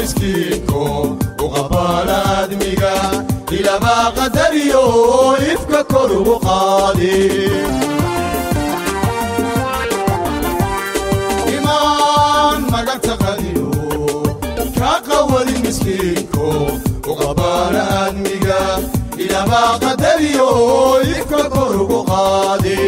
miskiinko uqabaala aadmiga ilabaa qadariyo ifka kor ugu qaadi. Imaan maganta qadiyo kaa qawadi miskiinko uqabaala aadmiga ilabaa qadariyo ifka kor ugu qaadi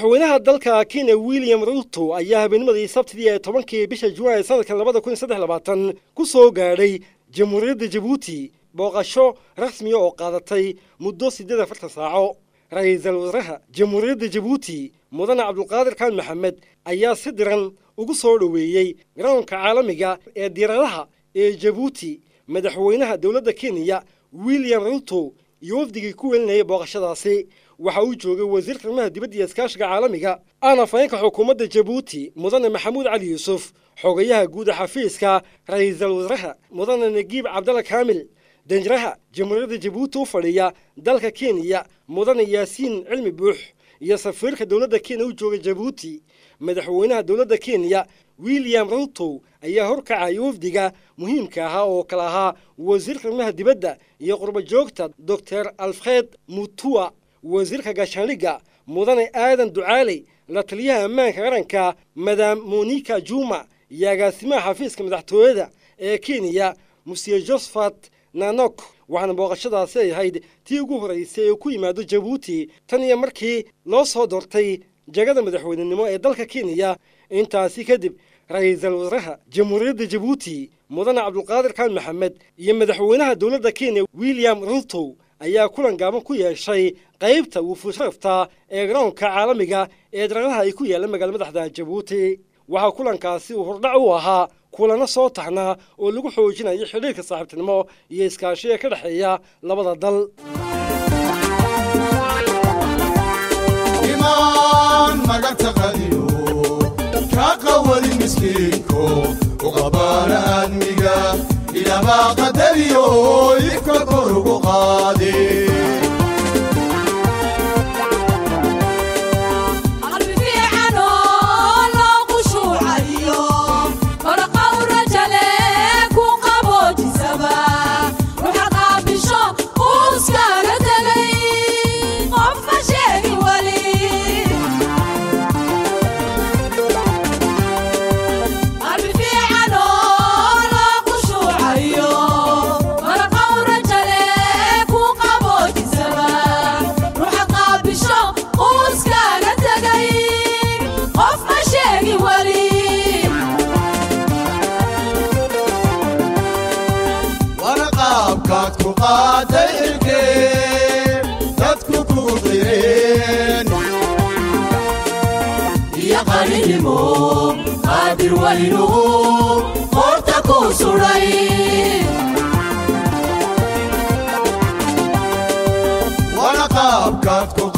madaxweynaha dalka kenya william ruto ayaa habeennimadii sabtidii ee tobankii bisha juulaay sanadkan labada kun saddex labaatan ku soo gaadhay jamhuuriyadda jabuuti booqasho rasmiya oo qaadatay muddo siddeed afartan saaco. Ra'iisul wasaaraha jamhuuriyadda jabuuti mudane cabdulqaadir kaan maxamed ayaa si diran ugu soo dhoweeyey garoonka caalamiga ee diyaaradaha ee jabuuti madaxweynaha dowladda kenya william ruto iyo wafdigii ku welinayay booqashadaasi waxa uu joogay wasiirka arrimaha dibadda iyo iskaashiga caalamiga fayeenka xukuumadda jabuuti mudane maxamuud cali yuusuf xogayaha guuda xafiiska ra'iisul wasaaraha mudane nagiib cabdalla kaamil danjiraha jamhuuriyadda jabuuti u fadhiya dalka kenya mudane yaasiin cilmi buux iyo safiirka dowladda kenya u jooga jabuuti madaxweynaha dowladda kenya william ruto ayaa horkacaya wafdiga muhiimka ahaa oo kale ahaa wasiirka arrimaha dibadda iyo qurbo joogta doctor alfred mutua wasiirka gaashaandhigga mudane aadan ducaaley la taliyaha ammaanka qaranka madam monika juma iyo agaasimaha xafiiska madaxtooyada ee kenya musiye josephat nanok. Waxaana booqashadaasi ay ahayd tii ugu horraysay ee ku yimaado jabuuti. Tan iyo markii loo soo doortay jagada madaxweynenimo ee dalka kenya intaasi kadib ra'iisul wasaaraha jamhuuriyadda jabuuti mudane cabdulqaadir kaan maxamed iyo madaxweynaha dowladda kenya william ruto ayaa kulan gaaban ku yeeshay qaybta wufuud sharafta ee garoonka caalamiga ee daradaha ay ku yaallaan magaala madaxda jabuuti. Waxaa kulankaasi uu hordhac u ahaa kulano soo taxnaa oo lagu xoojinayo xidhiirka saaxiibtinimo iyo iskaashiga ka dhexeeya labada dal imaan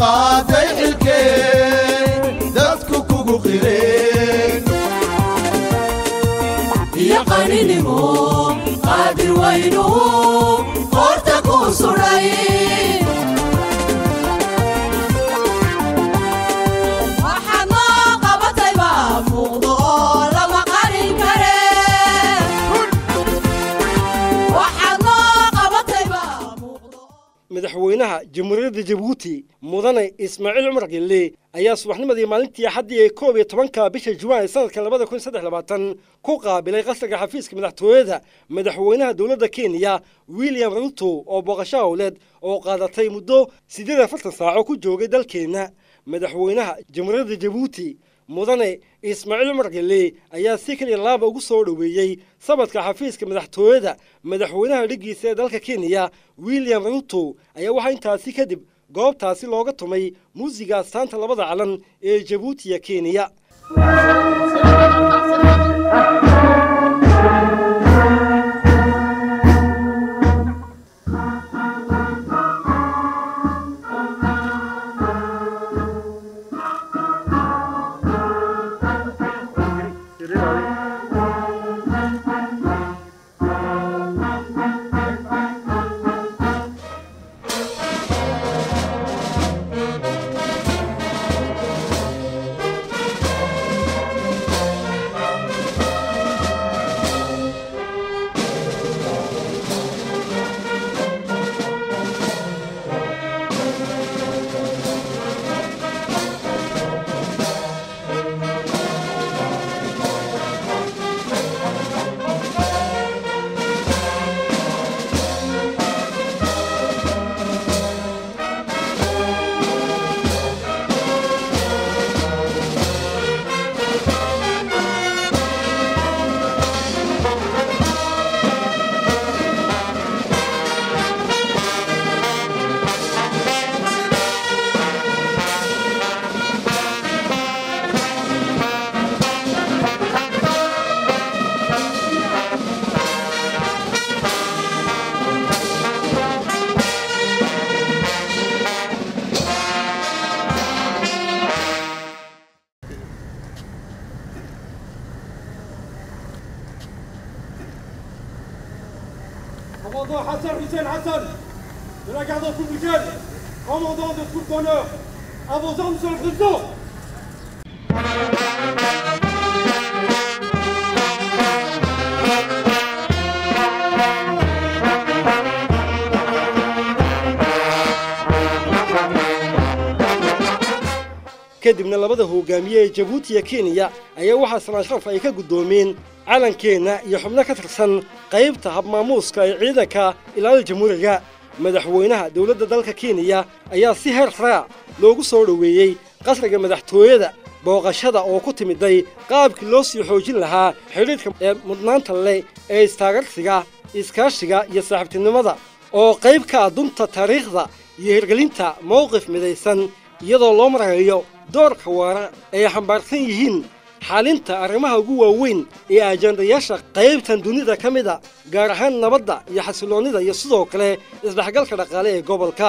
qaatay xilkeen dadku kugu qireen iyo qaninimo qaadir waynu qoorta kuu sudhay madaxweynaha jamhuuriyadda jabuuti mudane ismaaciil cumar gelle ayaa subaxnimadii maalintii axaddii ee koob iyo tobanka bisha juwaay sanadka labada kun saddex labaatan ku qaabilay qasriga xafiiska madaxtooyada madaxweynaha dowladda kenya william ruto oo booqasho howleed oo qaadatay muddo siddeed afartan saaco ku joogay dalkeenna madaxweynaha jamhuuriyadda jabuuti mudane ismaaciil cumar gelle ayaa si keliya laaba ugu soo dhoweeyey sabadka xafiiska madaxtooyada madaxweynaha dhiggiisa ee dalka kenya william ruto ayaa waxaa intaasi kadib goobtaasi looga tumay muusiga astaanta labada calan ee jabuuti iyo kenya kadibna labada hogaamiye ee jabuuti iyo kenya ayaa waxaa sanaan sharaf ay ka guddoomeen calankeenna iyo xubno ka tirsan qaybta habmaamuuska ee ciidanka ilaalada jamhuuriga. Madaxweynaha dowladda dalka kenya ayaa si heer saraa loogu soo dhoweeyey qasriga madaxtooyada booqashada oo ku timiday qaabkii loo sii xoojin lahaa xidhiidhka ee mudnaanta leh ee istaagarsiga iskaashiga iyo saaxiibtinimada oo qayb ka ah dunta taariikhda iyo hirgelinta mowqif midaysan iyadoo loo marayo doorka waara ay xambaarsan yihiin xalinta arrimaha ugu waaweyn ee ajandayaasha qaybtan dunida ka mid a gaar ahaan nabadda iyo xasiloonnida iyo sidoo kale isdhexgalka dhaqaale ee gobolka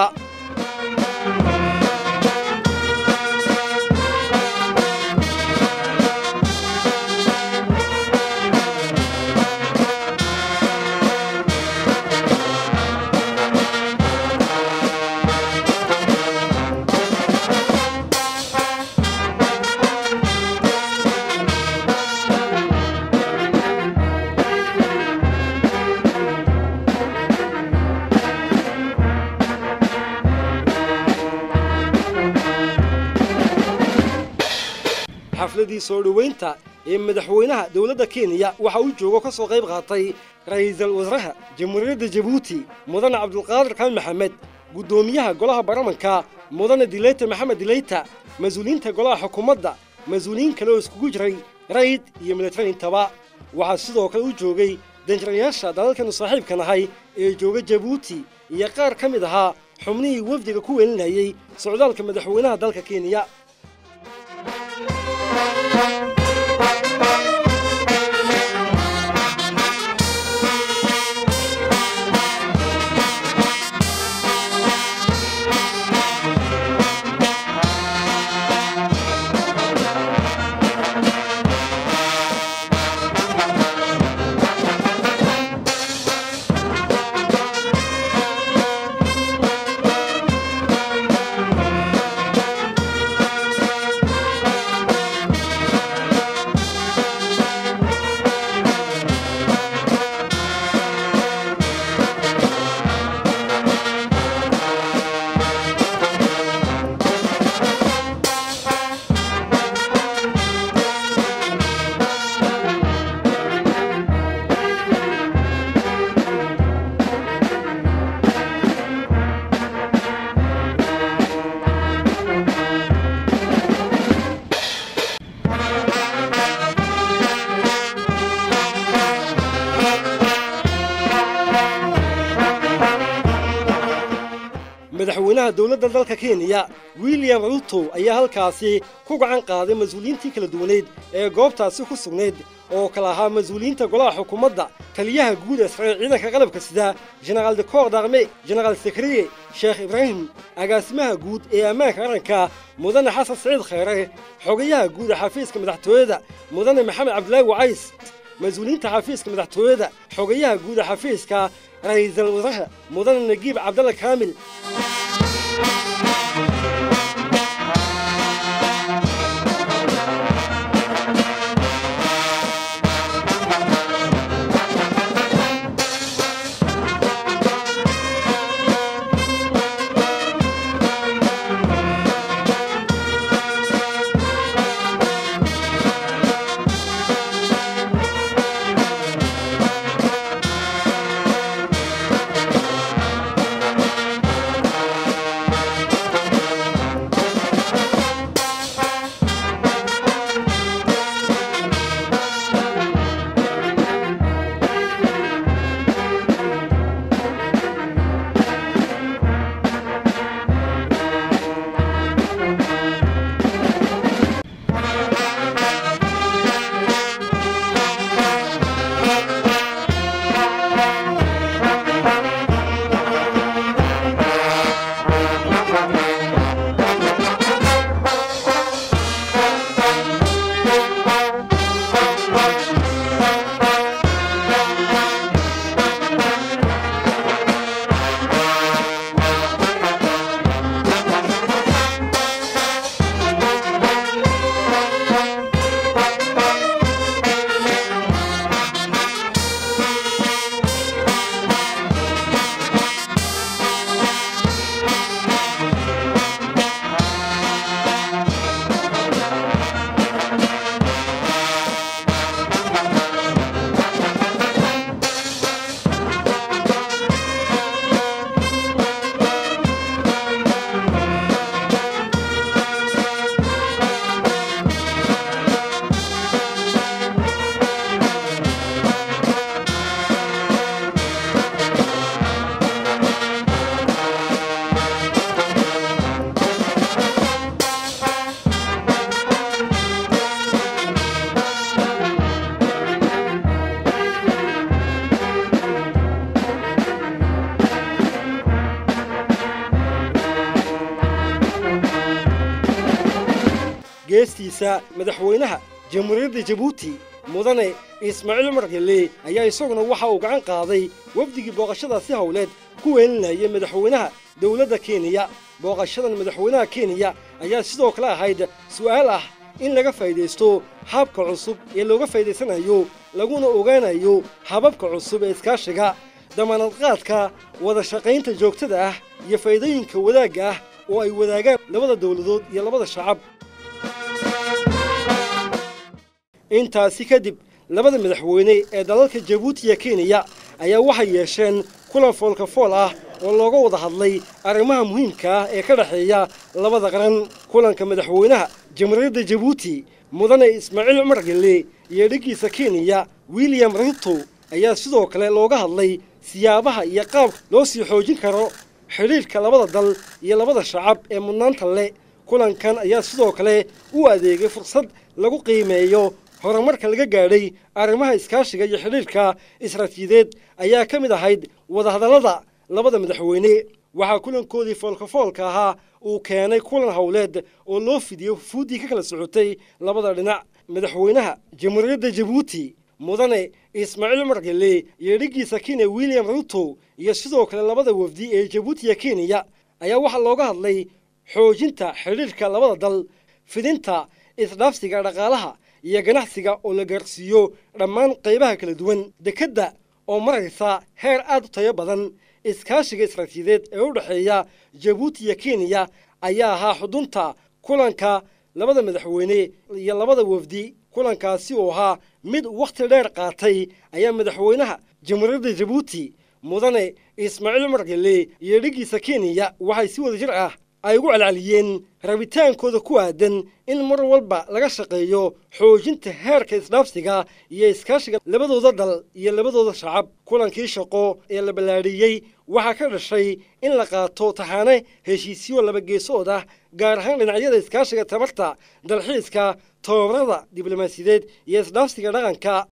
xafladii soo dhoweynta ee madaxweynaha dowladda kenya waxa uu joogo ka soo qayb qaatay ra'iisul wasaaraha jamhuuriyadda jabuuti mudane cabdulqaadir kaan maxamed guddoomiyaha golaha baarlamanka mudane dileyta maxamed dileyta mas'uuliyiinta golaha xukuumadda mas'uuliyiin kale oo iskugu jiray rayid iyo milatariintaba waxaa sidoo kale u joogay danjirayaasha dalalkanu saaxiibka nahay ee jooga jabuuti iyo qaar ka mid ahaa xubnihii wafdiga ku weelinayey socdaalka madaxweynaha dalka kenya Thank you. Madaxweynaha dowladda dalka kenya william ruto ayaa halkaasi ku gacan qaaday mas'uuliyiintii kala duwaneyd ee goobtaasi ku sugnayd oo kala ahaa mas'uuliyiinta golaha xukuumadda taliyaha guud ee sare ciidanka qalabka sida jenaraal dekoor darme jenaraal sekriye sheekh ibraahim agaasimaha guud ee ammaanka qaranka mudane xasan siciid khayre xogayaha guud ee xafiiska madaxtooyada mudane maxamed cabdilaahi wacays mas'uuliyiinta xafiiska madaxtooyada xogayaha guud ee xafiiska ra'iisul wasaaraha mudane nagiib cabdalla kaamil geestiisa madaxweynaha jamhuuriyadda jabuuti mudane ismaaciil cumar gelle ayaa isaguna waxa uu gacan qaaday wafdigii booqashadaasi howleed ku weelinayay madaxweynaha dowladda kenya. Booqashadan madaxweynaha kenya ayaa sidoo kale ahayd su'aal ah in laga faa'idaysto habka cusub ee looga faa'idaysanayo laguna ogaanayo hababka cusub ee iskaashiga damaanadqaadka wada shaqaynta joogtada ah iyo faa'iidooyinka wadaagga ah oo ay wadaagaan labada dowladood iyo labada shacab intaasi kadib labada madaxweyne ee dalalka jabuuti iyo kenya ayaa waxay yeesheen kulan foolkafool ah oo looga wada hadlay arrimaha muhiimka ah ee ka dhexeeya labada qaran. Kulanka madaxweynaha jamhuuriyadda jabuuti mudane ismaaciil cumar gelle iyo dhiggiisa kenya william ruto ayaa sidoo kale looga hadlay siyaabaha iyo qaabka loo sii xoojin karo xidhiidhka labada dal iyo labada shacab ee mudnaanta leh. Kulankan ayaa sidoo kale u adeegay fursad lagu qiimeeyo horumarka laga gaadhay arrimaha iskaashiga iyo xidhiidhka israatiideed ayaa ka mid ahayd wadahadallada labada madaxweyne. Waxaa kulankoodii foolkafoolka ahaa uu keenay kulan howleed oo loo fidiyey fuuddii ka kala socotay labada dhinac. Madaxweynaha jamhuuriyadda jabuuti mudane ismaaciil cumar gelle iyo dhiggiisa kenya william ruto iyo sidoo kale labada wafdi ee jabuuti iyo kenya ayaa waxaa looga hadlay xoojinta xidhiidhka labada dal fidinta isdhaafsiga dhaqaalaha iyo ganacsiga oo la gaarsiiyo dhammaan qaybaha kala duwan dekedda oo maraysa heer aad u tayo badan. Iskaashiga israatiideed ee u dhexeeya jabuuti iyo kenya ayaa ahaa xudunta kulanka labada madaxweyne iyo labada wafdi kulankaasi oo ahaa mid wakhti dheer qaatay ayaa madaxweynaha jamhuuriyadda jabuuti mudane ismaaciil cumar gelle iyo dhiggiisa kenya. Waxay si wada jir ah ay ugu celceliyeen rabitaankooda ku aadan in mar walba laga shaqeeyo xoojinta heerka isdhaafsiga iyo iskaashiga labadooda dal iyo labadooda shacab. Kulankii shaqo ee la ballaadhiyey waxaa ka dhashay in la qaato taxaane heshiisyo labageesood ah gaar ahaan dhinacyada iskaashiga tamarta dalxiiska tababarada diblomaasiyadeed iyo isdhaafsiga dhaqanka.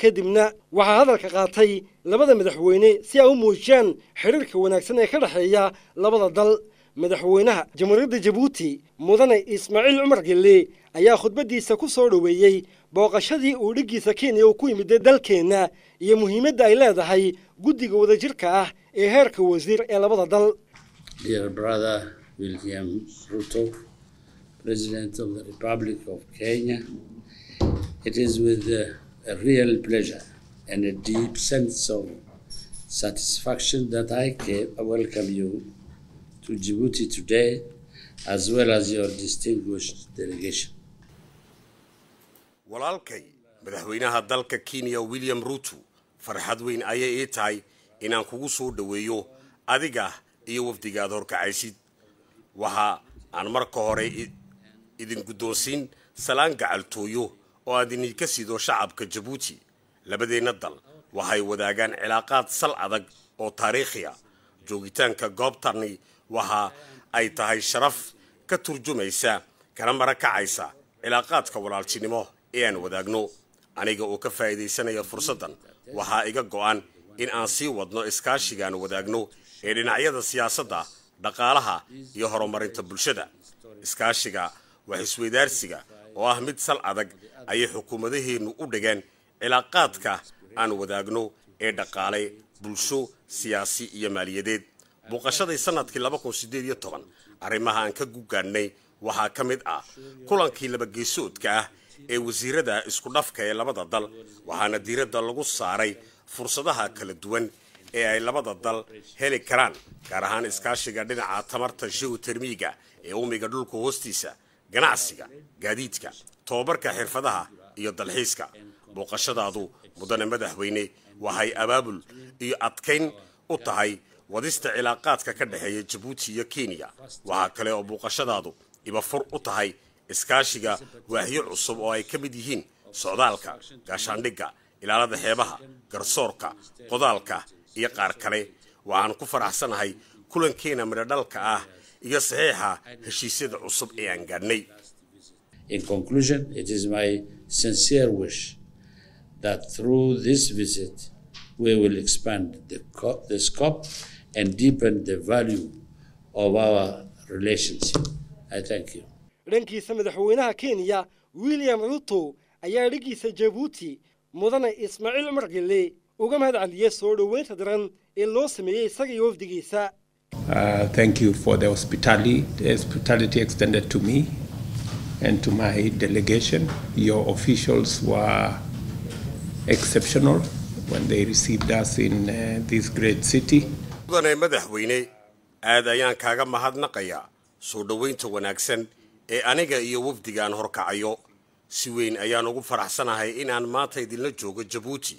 Kadibna waxaa hadalka qaatay labada madaxweyne si ay u muujiyaan xidhiirka wanaagsan ee ka dhexeeya labada dal madaxweynaha jamhuuriyadda jabuuti mudane ismaaciil cumar gelle ayaa khudbaddiisa ku soo dhoweeyey booqashadii uu dhiggiisa kenya uu ku yimid dalkeenna iyo muhiimadda ay leedahay guddiga wadajirka ah ee heerka wasiir ee labada dal to Djibouti today, as well as your distinguished delegation. walaalkay madaxweynaha dalka kenya william ruto. Farxad weyn ayay ii tahay inaan kugu soo dhoweeyo adiga iyo wafdigaad horkacaysid waxa aan marka hore idin guddoonsiin salaan gacaltooyo oo aan idinka sido shacabka jabuuti labadeenna dal waxay wadaagaan cilaaqaad sal adag oo taariikhi ah joogitaanka goobtani waxa ay tahay sharaf ka turjumaysa kana marakacaysa cilaaqaadka walaaltinimo ee aan wadaagno. Aniga oo ka faa'iidaysanaya fursaddan waxaa iga go'an in aan sii wadno iskaashigaan wadaagno ee dhinacyada siyaasadda dhaqaalaha iyo horumarinta bulshada. Iskaashiga wax isweydaarsiga oo ah mid sal adag ayay xukuumadaheennu u dhigeen cilaaqaadka aan wadaagno ee dhaqaale bulsho siyaasi iyo maaliyadeed booqashadii sannadkii laba kun siddeed iyo toban arrimaha aan ka gugaadhnay waxaa ka mid ah kulankii labageesoodka ah ee wasiirada isku dhafka ee labada dal waxaana diiradda lagu saaray fursadaha kala duwan ee ay labada dal heli karaan gaar ahaan iskaashiga dhinaca tamarta geotermiga ee uumiga dhulka hoostiisa ganacsiga gaadiidka tobabarka xirfadaha iyo dalxiiska. Booqashadaadu mudane madaxweyne waxay abaabul iyo adkayn u tahay wadista cilaaqaadka ka dhexeeya jabuuti iyo kenya. Waxaa kale oo booqashadaadu ibafur u tahay iskaashiga waahyo cusub oo ay ka mid yihiin socdaalka gaashaandhigga ilaalada xeebaha garsoorka qodaalka iyo qaar kale. Waxaan ku faraxsanahay kulankeena midhodhalka ah iyo saxiixa heshiisyada cusub ee aan gaadhnay that through this visit we will expand the, the scope and deepen the value of our relationship. I thank you. dhankiisa madaxweynaha kenya william ruto ayaa dhiggiisa jabuuti mudane ismaaciil cumar gelle uga mahad soo dhoweynta daran ee loo sameeyey isaga iyo wafdigiisa Uh, thank you for the hospitality, the hospitality extended to me and to my delegation. Your officials were exceptional when they received us in uh, this great city. Mudane madaxweyne aad ayaan kaaga mahadnaqayaa soo dhoweynta wanaagsan ee aniga iyo wafdigaan horkacayo si weyn ayaan ugu faraxsanahay inaan maanta idinla joogo jabuuti.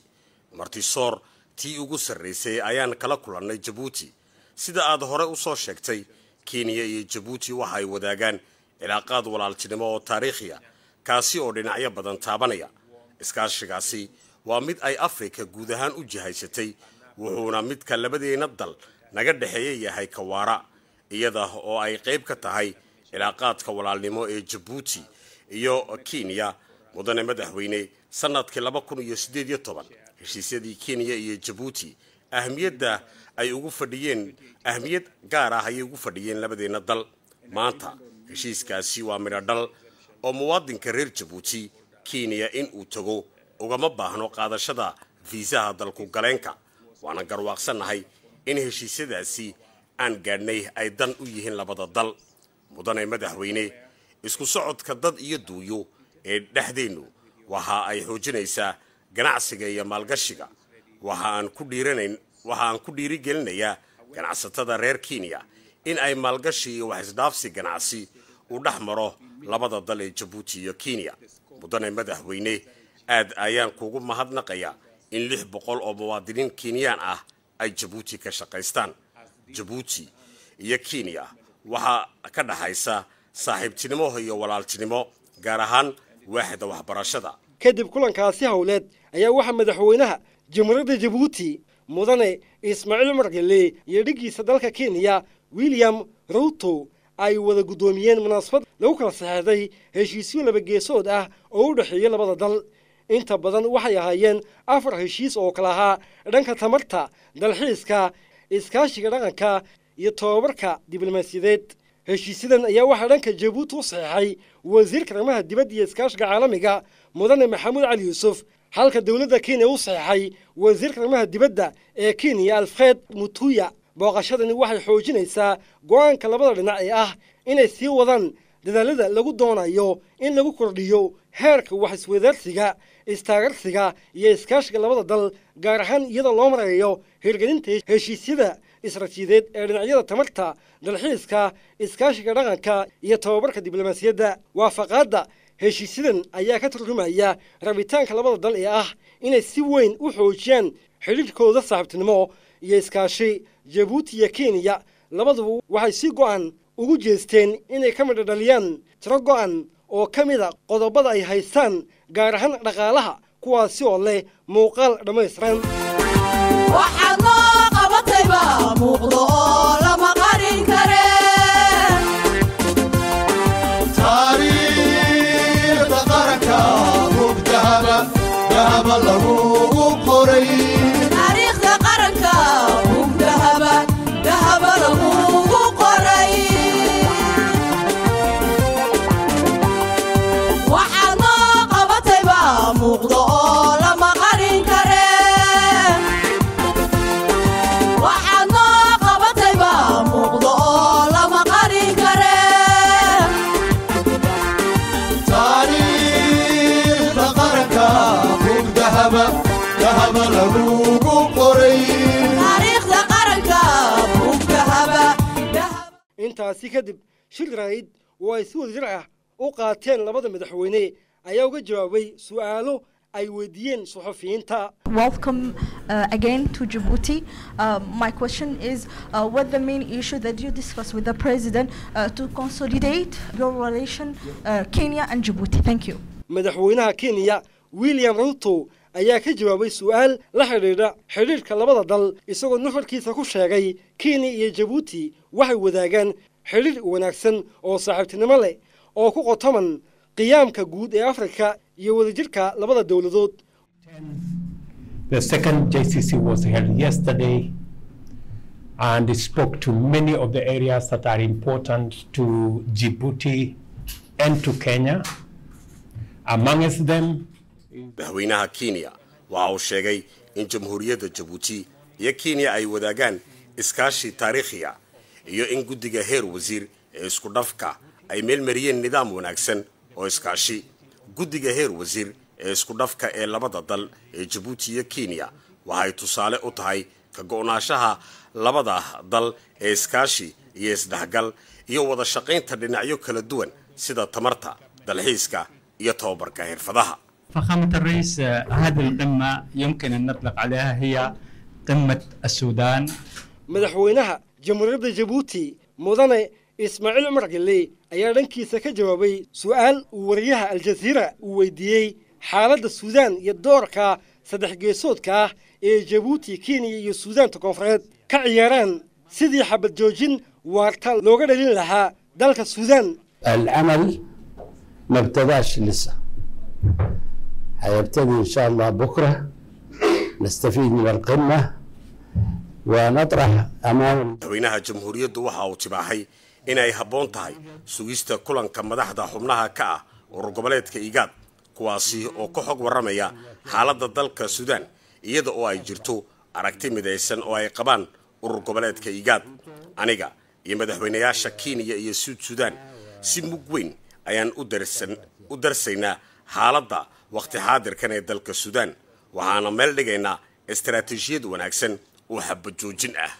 Martisoor tii ugu sarraysay ayaan kala kulannay jabuuti. Sida aad hore u soo sheegtay kenya iyo jabuuti waxa ay wadaagaan cilaaqaad walaaltinimo oo taariikhiya kaasi oo dhinacyo badan taabanaya. Iskaashigaasi waa mid ay afrika guud ahaan u jihaysatay wuxuuna midka labadeenna dal naga dhexeeya yahay kawaara iyada oo ay qayb ka tahay cilaaqaadka walaalnimo ee jabuuti iyo kenya mudane madaxweyne sannadkii laba kun iyo siddeed iyo toban. Heshiisyadii kenya iyo jabuuti ahmiyadda ay ugu fadhiyeen ahmiyad gaar ah ayay ugu fadhiyeen labadeenna dal. Maanta heshiiskaasi waa midho dhal oo muwaadinka reer jabuuti kenya in uu tago ugama baahno qaadashada fiisaha dalku galeenka waana garwaaqsannahay in heshiisyadaasi aan gaadhnay ay dan u yihiin labada dal. Mudane madaxweyne isku socodka dad iyo duuyo ee dhexdeennu waxa ay xoojinaysaa ganacsiga iyo maalgashiga. Waxa aan ku dhiirigelinayaa ganacsatada reer kenya in ay maalgashi iyo wax isdhaafsi ganacsi u dhex maro labada dal ee jabuuti iyo kenya. Mudane madaxweyne aad ayaan kugu mahadnaqayaa in lix boqol oo muwaadiniin kenyaan ah ay jabuuti ka shaqaystaan. Jabuuti iyo kenya waxaa ka dhaxaysa saaxiibtinimo iyo walaaltinimo gaar ahaan waaxda waxbarashada. Kadib kulankaasi howleed ayaa waxaa madaxweynaha jamhuuriyadda jabuuti mudane ismaaciil cumar gelle iyo dhiggiisa dalka kenya william ruto ay wada guddoomiyeen munaasabad lagu kala saxeexday heshiisyo laba geesood ah oo u dhexeeya labada dal inta badan waxay ahaayeen afar heshiis oo kala ahaa dhanka tamarta dalxiiska iskaashiga dhaqanka iyo tobabarka diblomaasiyadeed. Heshiisyadan ayaa waxaa dhanka jabuuti u saxeexay wasiirka arrimaha dibadda iyo iskaashiga caalamiga mudane maxamuud cali yuusuf halka dowladda kenya u saxeexay wasiirka arrimaha dibadda ee kenya alfred mutuya. Booqashadani waxay xoojinaysaa go'aanka labada dhinac ee ah inay sii wadaan dadaalada lagu doonayo in lagu kordhiyo heerka wax iswadaarsiga istaagarsiga iyo iskaashiga labada dal gaar ahaan iyadoo loo marayo hirgelinta heshiisyada isratiideed ee dhinacyada tamarta dalxiiska iskaashiga dhaqanka iyo tobabarka diblomaasiyadda. Waafaqaadda heshiisyadan ayaa ka turjumaya rabitaanka labada dal ee ah inay si weyn u xoojiyaan xidhiirhkooda saaxiibtinimo iyo iskaashi. Jabuuti iyo kenya labaduba waxay si go'an ugu jeesteen inay ka midha dhaliyaan tiro go'an oo ka mida qodobada ay haystaan gaar ahaan dhaqaalaha kuwaasi oo leh muuqaal dhammaystiran intaasi kadib shir raa'id oo ay si wadajir ah u qaateen labada madaxweyne ayaa uga jawaabay su'aalo ay weydiiyeen suxufiyiinta Welcome uh, again to Djibouti. Uh, my question is, uh, what the main issue that you discussed with the president uh, to consolidate your relation, uh, Kenya and Djibouti? Thank you. madaxweynaha kenya william ruto ayaa ka jawaabay su'aal la xidhiidha xidhiidhka labada dal isagoo nuxurkiisa ku sheegay kenya iyo jabuuti waxay wadaagaan xidhiidh wanaagsan oo saaxiibtinimo leh oo ku qotoman qiyaamka guud ee afrika iyo wadajirka labada dowladood and spoke to many of the areas that are important to Djibouti and to Kenya. Amongst them, madaxweynaha kenya. Waxa uu sheegay in jamhuuriyadda jabuuti iyo kenya ay wadaagaan iskaashi taariikhiya iyo in guddiga heer wasiir ee isku dhafka ay meelmariyeen nidaam wanaagsan oo iskaashi. Guddiga heer wasiir ee isku dhafka ee labada dal ee jabuuti iyo kenya waxay tusaale u tahay ka go'naanshaha labada dal ee iskaashi iyo isdhexgal iyo wada shaqaynta dhinacyo kala duwan sida tamarta dalxiiska iyo tababarka xirfadaha فخامة الرئيس آه، هذه القمة يمكن أن نطلق عليها هي قمة السودان madaxweynaha jamhuuriyadda jabuuti mudane ismaaciil cumar gelle ayaa dhankiisa ka jawaabay su'aal uu wariyaha aljaziira uu weydiiyey xaaladda suudaan iyo doorka saddex geesoodka ah ee jabuuti kenya iyo suudaanta koonfureed ka ciyaaraan sidii xabad joojin waarta looga dhalin lahaa dalka suudaan العمل ما ابتداش لسه هيبتدي ان شاء الله بكره نستفيد من القمه ونطرح امام madaxweynaha jamhuuriyaddu waxa uu tibaaxay inay habboon tahay sugista kulanka madaxda xubnaha ka ah urur goboleedka igaad kuwaasi oo ka xog warramaya xaaladda dalka suudaan iyada oo ay jirto aragti midaysan oo ay qabaan urur goboleedka igaad aniga iyo madaxweynayaasha kenya iyo suud suudaan si mug weyn ayaan u darsan u darsaynaa xaaladda wakhti xaadirkan ee dalka suudaan waxaana meel dhigaynaa istaraatiijiyad wanaagsan oo xabad joojin ah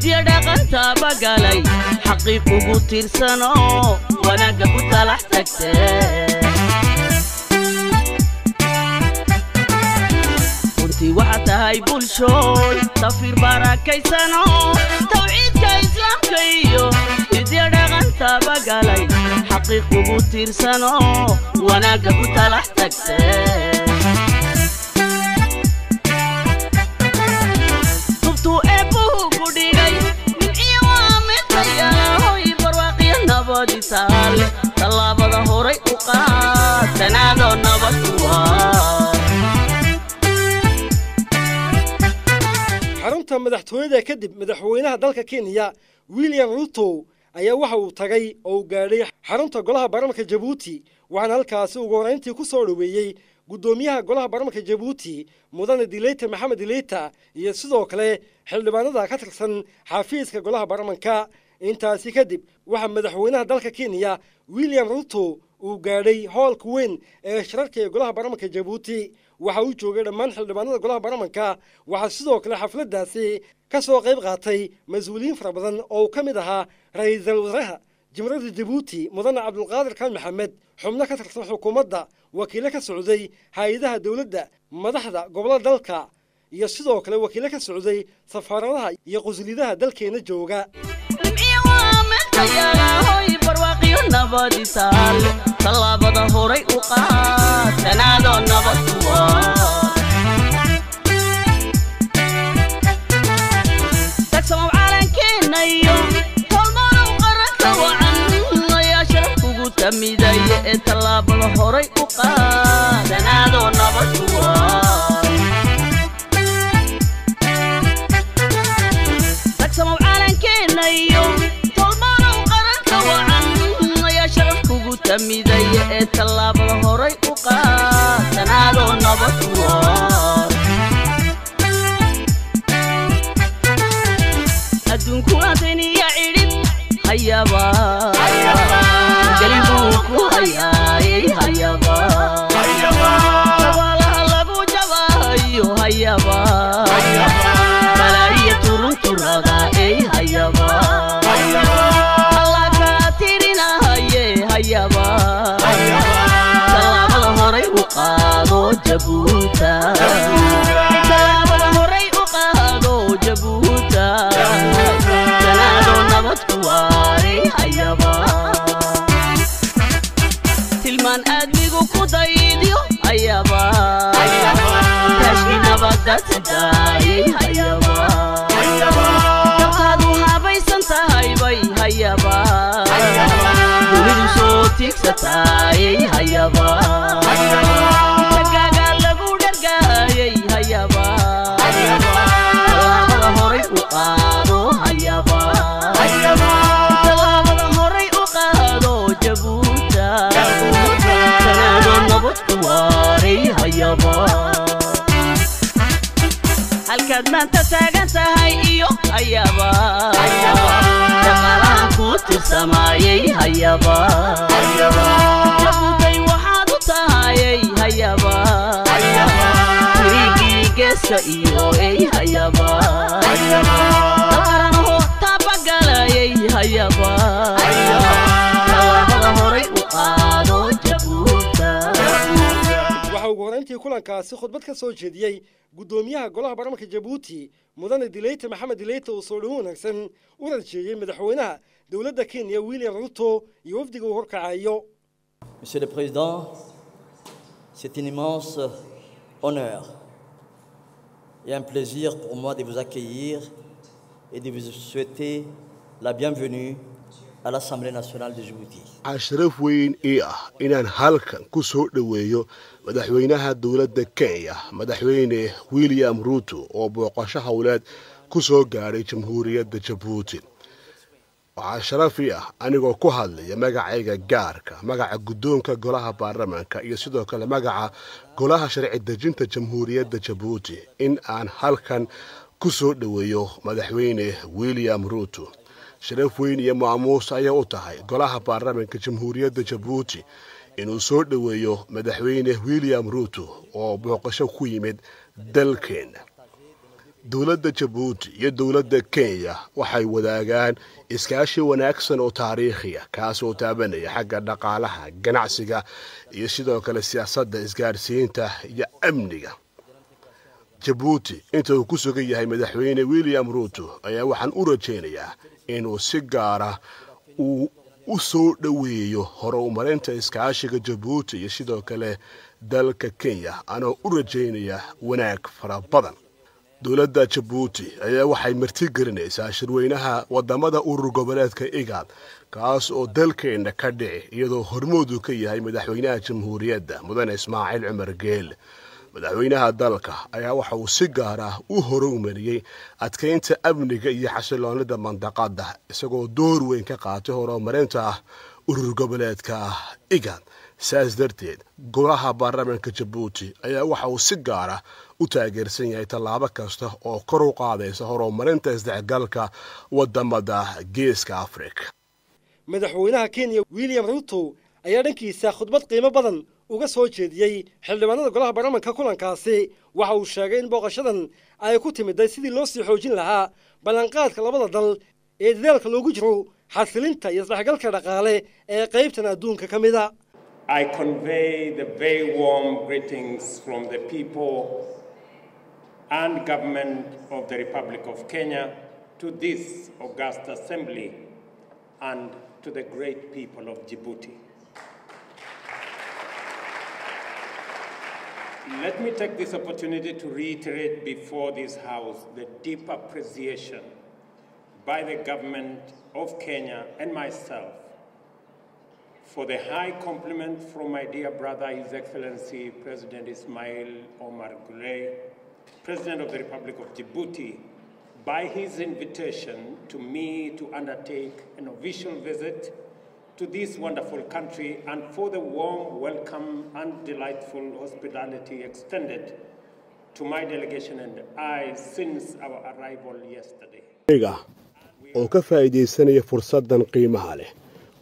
hidya dhaqantaaba galay xaqiiq ugu tiirsano wanaagga ku talax tagtee runtii waxaa tahay bulshooy tafiir baarakaysano tawxiidka islaamka iyo hidya dhaqantaaba galay xaqiiq ugu tiirsano wanaagga ku talax tagtee xarunta madaxtooyada kadib madaxweynaha dalka kenya william ruto ayaa waxa uu tagay oo uu gaadhay xarunta golaha baarlamanka jabuuti waxaana halkaasi ugu horrayntii ku soo dhoweeyey guddoomiyaha golaha baarlamanka jabuuti mudane dileyta maxamed dileyta iyo sidoo kale xildhibaanada ka tirsan xafiiska golaha baarlamanka intaasi kadib waxaa madaxweynaha dalka kenya william ruto uu gaadhay hoolka weyn ee shirarka ee golaha baarlamanka jabuuti. Waxa uu joogay dhammaan xildhibaanada golaha baarlamanka. Waxaa sidoo kale xafladdaasi ka soo qayb qaatay mas'uuliyiin fara badan oo uu ka mid ahaa ra'iisul wasaaraha jamhuuriyadda jabuuti mudane cabdulqaadir kaan maxamed. Xubno ka tirsan xukuumadda wakiilo ka socday hay'adaha dowladda madaxda gobollada dalka iyo sidoo kale wakiilo ka socday safaaradaha iyo qusulidaha dalkeena jooga barwaaqiyo nabadi taale tallaabada horay u qaad tanaadoo nabad kuwaa tagsamow calankeenna iyo tolmanow qaranka wacan ayaa sharaf kugu tamidaya ee tallaabada horay u qaad tanaadoo nabad kuwaa kugu tamidaya ee tallaabada horay u qaad tanaadoo nabad kuwaa adduunku adaniya cidhib hayaba gelin buu ku hayaayay hayaba dabaalaha lagu jabahayo hayaba balaa'iyo turunturada ey hayaba jabuuta tallaabada horay u qaado jabuuta tanaado nabad ku waaray hayaba tilmaan aadmigu ku daydyo hayaba taashki nabadda tidaayay hayaba dabkaad u habaysan tahay bay hayaba dunidu soo tiigsataayey hayaba halkaad maanta taagan tahay iyo hayaba shaqaalahan ku tirsamaayey hayaba jabuutay waxaad u tahayey hayaba tirigii geeska iyo ey hayaba daqaranaho taabagalayey hayaba tallaabada horay u qaado ugu horrayntii kulankaasi khudbad ka soo jeediyey guddoomiyaha golaha baarlamanka jabuuti mudane dileyte maxamed dileyte oo soo dhowo wanaagsan u rajeeyey madaxweynaha dowladda kenya william ruto iyo wafdiga uu horkacayo Monsieur le Président, c'est un immense honneur et un plaisir pour moi de vous accueillir et de vous souhaiter la bienvenue sharaf weyn ii ah inaan halkan ku soo dhoweeyo madaxweynaha dowladda kenya madaxweyne william ruto oo booqasho howleed ku soo gaadhay jamhuuriyadda jabuuti waxaa sharaf ii ah anigoo ku hadlaya magacayga gaarka magaca guddoonka golaha baarlamaanka iyo sidoo kale magaca golaha sharci dejinta jamhuuriyadda jabuuti in aan halkan ku soo dhoweeyo madaxweyne william ruto sharaf weyn iyo maamuus ayay u tahay golaha baarlamaanka jamhuuriyadda jabuuti inuu soo dhoweeyo madaxweyne william ruto oo booqasho ku yimid dalkeenna dowladda jabuuti iyo dowladda kenya waxay wadaagaan iskaashi wanaagsan oo taariikhiya kaas oo taabanaya xagga dhaqaalaha ganacsiga iyo sidoo kale siyaasadda isgaarsiinta iyo amniga. Jabuuti inta uu ku sugan yahay madaxweyne william ruto ayaa waxaan u rajaynayaa inuu si gaara uu u soo dhoweeyo horumarinta iskaashiga jabuuti iyo sidoo kale dalka kenya anoo u rajaynaya wanaag fara badan. Dowladda jabuuti ayaa waxay martigelinaysaa shirweynaha waddamada urur goboleedka igad kaas oo dalkeenna ka dhici iyadoo hormoodu ka yahay madaxweynaha jamhuuriyadda mudane ismaaciil cumar geele madaxweynaha dalka ayaa waxa uu si gaar ah u horumariyey adkaynta amniga iyo xasiloonida mandaqada isagoo door weyn ka qaatay horumarinta urur goboleedka igad saas darteed golaha baarlamaanka jabuuti ayaa waxa uu si gaar ah u taageersan yahay tallaabo kasta oo kor u qaadaysa horumarinta isdhexgalka waddamada geeska afrika. Madaxweynaha kenya william ruto ayaa dhankiisa khudbad qiimo badan uga soo jeediyey xildhibaanada golaha baarlamanka kulankaasi waxa uu sheegay in booqashadan ay ku timiday sidii loo sii xoojin lahaa ballanqaadka labada dal ee dadaalka loogu jiro xasilinta iyo isdhexgalka dhaqaale ee qaybtan adduunka ka mida and government of the to this august to the great people of Djibouti. Let me take this opportunity to reiterate before this House the deep appreciation by the government of Kenya and myself for the high compliment from my dear brother, His Excellency President Ismail Omar Gulay, President of the Republic of Djibouti, by his invitation to me to undertake an official visit to this wonderful country and for the warm welcome and delightful hospitality extended to my delegation and I since our arrival yesterday. oo ka faa'iidaysanaya fursaddan qiimaha leh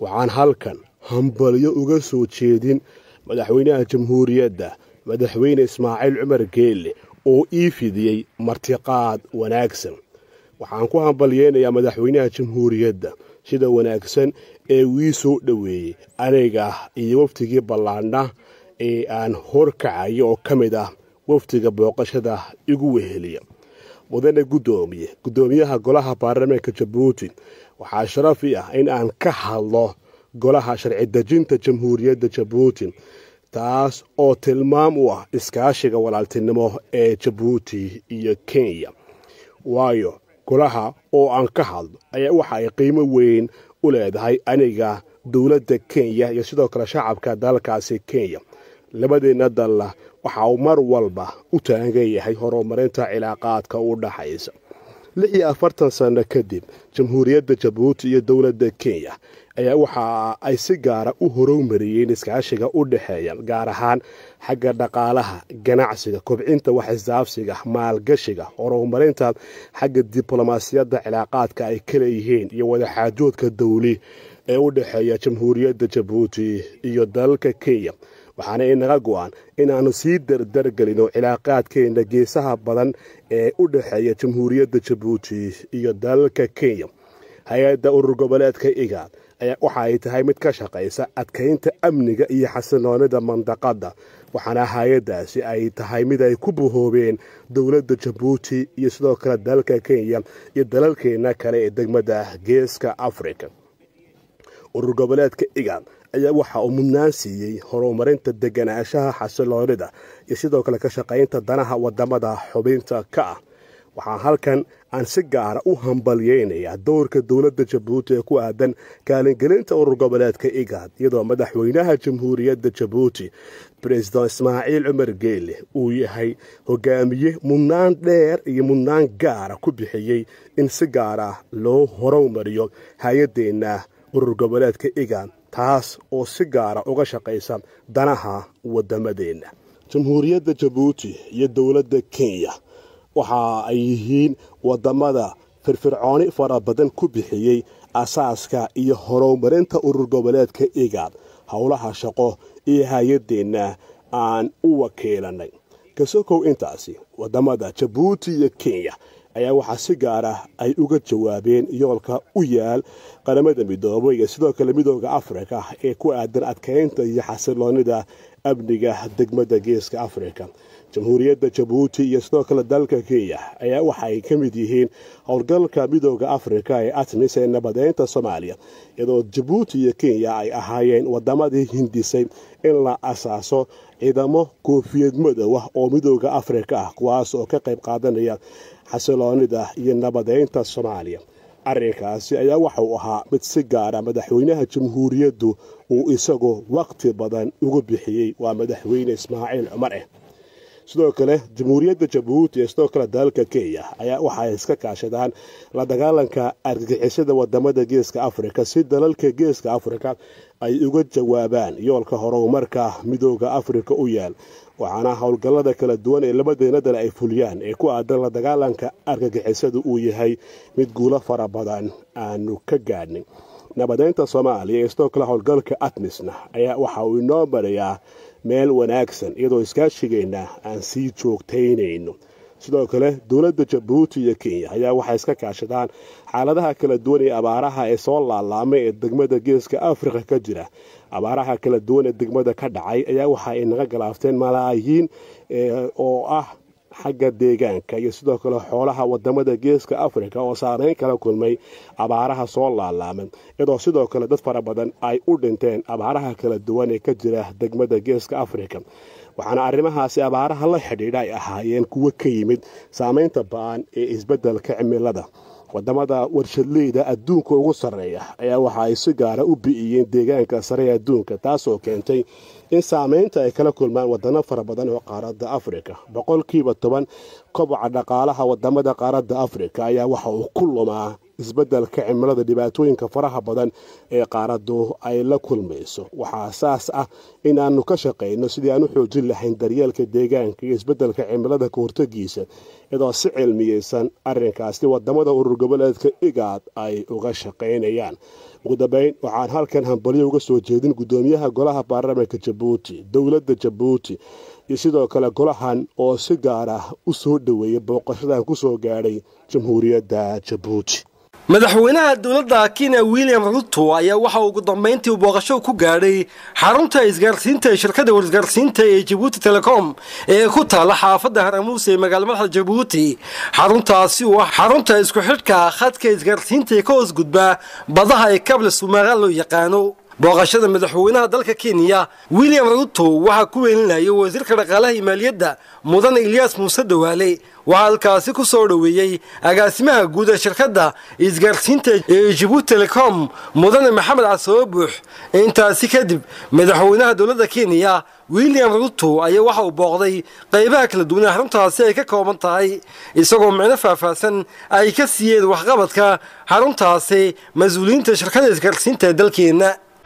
waxaan halkan hambalyo uga soo jeedin madaxweynaha jamhuuriyadda madaxweyne ismaaciil cumar geelle oo ii fidiyey martiqaad wanaagsan waxaan ku hambalyeynayaa madaxweynaha jamhuuriyadda sida wanaagsan ee wii soo dhoweeyey aniga iyo waftigii ballaadhna ee aan horkacayo oo ka mid ah wafdiga booqashada igu weheliya. Mudane guddoomiye guddoomiyaha golaha baarlamaanka jabuuti. Waxaa sharaf ii ah in aan ka hadlo golaha sharci dejinta jamhuuriyadda jabuuti taas oo tilmaam u ah iskaashiga walaaltinimo ee jabuuti iyo kenya. Waayo golaha oo aan ka hadlo ayaa waxa ay qiimo weyn u leedahay aniga dowladda kenya iyo sidoo kale shacabka dalkaasi kenya. Labadeenna dalla waxa uu mar walba u taagan yahay horumarinta cilaaqaadka u dhaxaysa. Lix iyo afartan sanno kadib jamhuuriyadda jabuuti iyo dowladda kenya ayaa waxa ay si gaara u horowmariyeen iskaashiga u dhexeeya gaar ahaan xagga dhaqaalaha ganacsiga kobcinta waxxisaabsiga maalgashiga horumarinta xagga diblomaasiyadda cilaaqaadka ay ka leeyihiin iyo wadaxaajoodka dowli ee u dhexeeya jamhuuriyadda jabuuti iyo dalalka kenya. Waxaana inaga go-an inaannu sii dardargelino cilaaqaadkeenna geesaha badan ee u dhexeeya jamhuuriyadda jabuuti iyo dalalka kenya. Hay'adda urur goboleedka igaad waxa ay tahay mid ka shaqaysa adkaynta amniga iyo xasiloonida mandaqadda waxaana hay'addaasi ay tahay mid ay ku buhoobeen dowladda jabuuti iyo sidoo kale dalalka kenya iyo dalalkeenna kale ee degmada geeska africa urur goboleedka igaad ayaa waxa uu mudnaan siiyey horumarinta deganaanshaha xasiloonida iyo sidoo kale ka shaqaynta danaha waddamada xubinta ka ah. Waxaa halkan aan si gaara u hambalyeynayaa dowrka dowladda jabuuti ee ku aadan kaalingelinta urur goboleedka igaad iyadoo madaxweynaha jamhuuriyadda jabuuti president ismaaciil cumar geele uu yahay hogaamiye mudnaan dheer iyo mudnaan gaara ku bixiyey in si gaara loo horumariyo hay'adeenna urur goboleedka igaad taas oo si gaara uga shaqaysa danaha wadamadeenna jamhuuriyadda jabuuti iyo dowladda kenya waxa ay yihiin waddamada firfircooni fara badan ku bixiyey asaaska iyo horumarinta urur goboleedka igaad howlaha shaqo iyo hay'adeenna aan u wakiilanay kasokow intaasi waddamada jabuuti iyo kenya ayaa waxaa si gaara ay uga jawaabeen yoolka u yaal qaramada midoobay iyo sidoo kale midooda afrika ee ku aadan adkaynta iyo xasiloonida amniga degmada geeska afrika jamhuuriyadda jabuuti iyo sidoo kale dalka kenya ayaa waxa ay ka mid yihiin howlgalka midooda afrika ee atmis ee nabadeynta soomaaliya iyadoo jabuuti iyo kenya ay ahaayeen wadamadii hindisay in la asaaso ciidamo koofiyad madow ah oo midooda afrika ah kuwaas oo ka qayb qaadanaya xasiloonida iyo nabadeynta soomaaliya. Arrinkaasi ayaa waxa uu ahaa mid si gaara madaxweynaha jamhuuriyaddu uu isagu waqti badan ugu bixiyey waa madaxweyne ismaaciil cumar eh sidoo kale jamhuuriyadda jabuuti iyo sidoo kale dalalka kenya ayaa waxaay iska kaashadaan la dagaalanka argagixisada waddamada geeska afrika si dalalka geeska afrika ay uga jawaabaan yoolka horumarka midooda afrika u yaal waxaana howlgallada kala duwan ee labadeena dal ay fuliyaan ee ku aadan la dagaalanka argagixisada uu yahay mid guulo fara badan aanu ka gaadhnay nabadeynta soomaaliya iyo sidoo kale howlgalka atmisna ayaa waxa uu inoo marayaa meel wanaagsan iyadoo iskaashigeenna aan sii joogtaynayno sidoo kale dowladda jabuuti iyo kenya ayaa waxay iska kaashadaan xaaladaha kala duwan ee abaaraha ee soo laalaamay ee degmada geeska afrika ka jira. Abaaraha kala duwan ee degmada ka dhacay ayaa waxa ay naga galaafteen malaayiin oo ah xagga deegaanka iyo sidoo kale xoolaha waddamada geeska afrika oo saameyn kala kulmay abaaraha soo laalaaman iyadoo sidoo kale dad fara badan ay u dhinteen abaaraha kala duwan ee ka jira degmada geeska afrika. Waxaana arrimahaasi abaaraha la xidhiidha ay ahaayeen kuwo ka yimid saameynta ba'an ee isbeddelka cimilada waddamada warshadleyda adduunka ugu sarreeya ayaa waxa ay si gaara u bi'iyeen deegaanka sare ee adduunka taasoo keentay in saameynta ay kala kulmaan wadano fara badan oo qaaradda afrika. Boqolkiiba toban koboca dhaqaalaha waddamada qaaradda afrika ayaa waxa uu ku lumaa isbeddelka cimilada dhibaatooyinka faraha badan ee qaaraddu ay la kulmayso. Waxaa saas ah inaannu ka shaqayno sidii aan u xoojin lahayn daryeelka deegaanka iyo isbeddelka cimilada ka hortagiisa iyadoo si cilmiyeysan arrinkaasi waddamada urur goboleedka igaad ay uga shaqaynayaan ugu dambeyn waxaan halkan hambalyo uga soo jeedin guddoomiyaha golaha baarlamaanka jabuuti dowladda jabuuti iyo sidoo kale golahan oo si gaar ah u soo dhoweeyay booqashadan ku soo gaadhay jamhuuriyadda jabuuti madaxweynaha dowladda kenya william ruto ayaa waxa ugu dambayntii booqasho ku gaadhay xarunta isgaarsiinta ee shirkadda warisgaarsiinta ee jabuuti telecom ee ku taala xaafadda haramuuse ee magaala madaxda jabuuti xaruntaasi oo ah xarunta isku xidhka khadka isgaarsiinta ee ka hoos gudba badaha ee kable sumaaqaan loo yaqaano booqashada madaxweynaha dalka kenya william ruto waxaa ku weelinayay wasiirka dhaqaalaha iyo maaliyadda mudane ilyaas muuse dawaale waxaa halkaasi ku soo dhoweeyey agaasimaha guud ee shirkadda isgaarsiinta ee jibuuti telecom mudane maxamed casoobe buux intaasi kadib madaxweynaha dowladda kenya william ruto ayaa waxa uu booqday qaybaha kala duwan ee xaruntaasi ay ka kooban tahay isagoo micno faahfaahsan ay ka siiyeen waxqabadka xaruntaasi mas'uuliyiinta shirkadda isgaarsiinta ee dalkeenna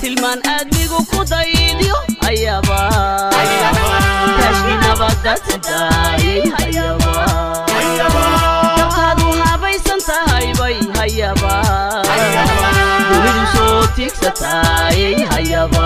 tilmaan aadmigu ku daydiyo hayaba taashki nabadda soo tiigsataayay hayaba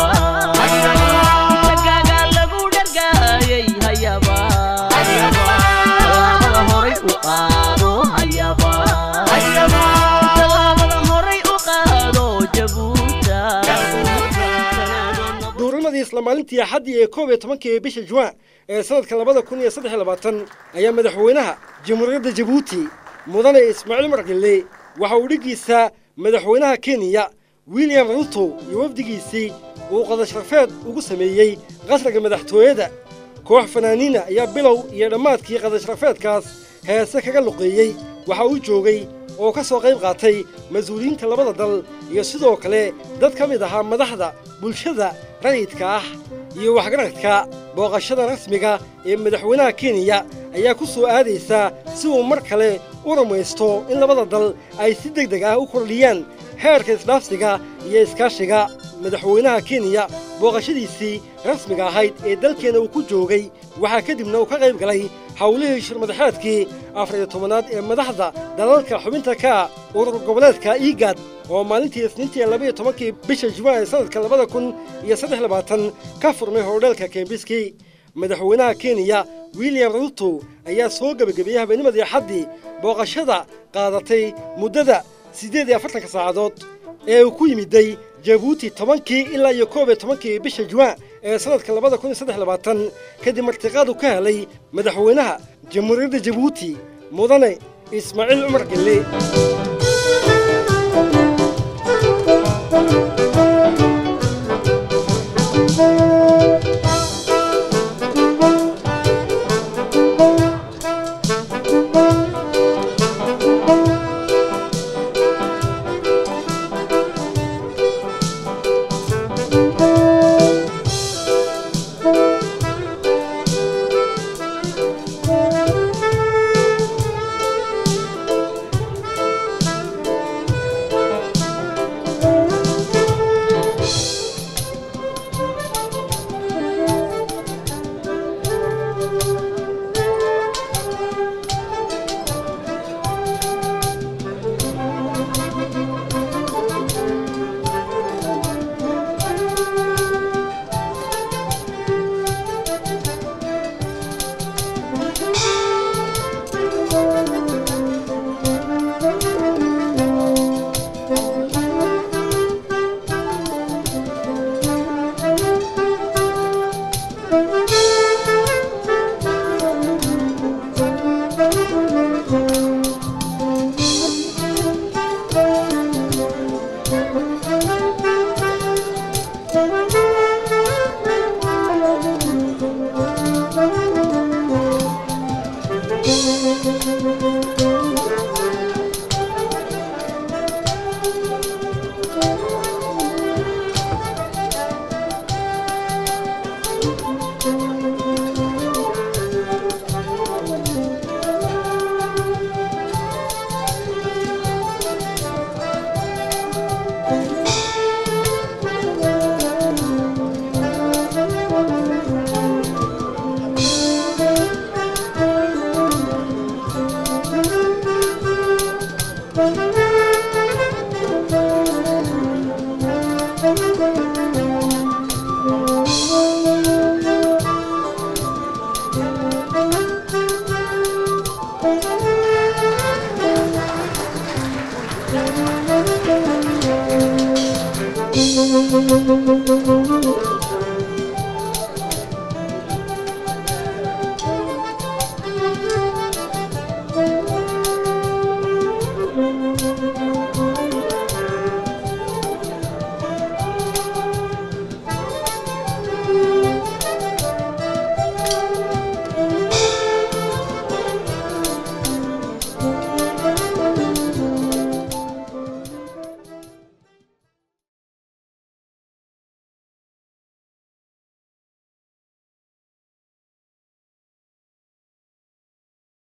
isla maalintii axaddii ee koob iyo tobankii bisha juwaan ee sanadka labada kun iyo saddex labaatan ayaa madaxweynaha jamhuuriyadda jabuuti mudane ismaaciil margille waxa uu dhiggiisa madaxweynaha kenya william ruto iyo wafdigiisii uu qadashrafeed ugu sameeyey qasriga madaxtooyada. Koox fanaaniina ayaa bilow iyo dhammaadkii qadashrafeedkaas heese kaga luqeeyey waxa uu joogay oo ka soo qayb qaatay mas'uuliyiinta labada dal iyo sidoo kale dad ka mid ahaa madaxda bulshada rayidka ah iyo waxgaradka booqashada rasmiga ee madaxweynaha kenya ayaa ku soo aadaysaa si uu mar kale u rumaysto in labada dal ay si deg deg ah u kordhiyaan heerka isdhaafsiga iyo iskaashiga madaxweynaha kenya booqashadiisii rasmiga ahayd ee dalkeenna uu ku joogay waxaa kadibna uu ka qayb galay howlihii shirmadaxeedkii afar iyo tobanaad ee madaxda dalalka xubinta ka urur goboleedka iigad oo maalintii isniintii labaiyo tobankii bisha jumaan ee sanadka labada kun iyo saddex labaatan ka furmay hordheelka kembiski madaxweynaha kenya william ruto ayaa soo gebagabeeyey habeennimadii axaddii booqashada qaadatay muddada siddeed iyo afartanka saacadood ee uu ku yimiday jabuuti tobankii ilaa iyo koob iyo tobankii bisha juwaa ee sanadka labada kun iyo saddex labaatan kadib martiqaad uu ka helay madaxweynaha jamhuuriyadda jabuuti mudane ismaaciil cumar gelle.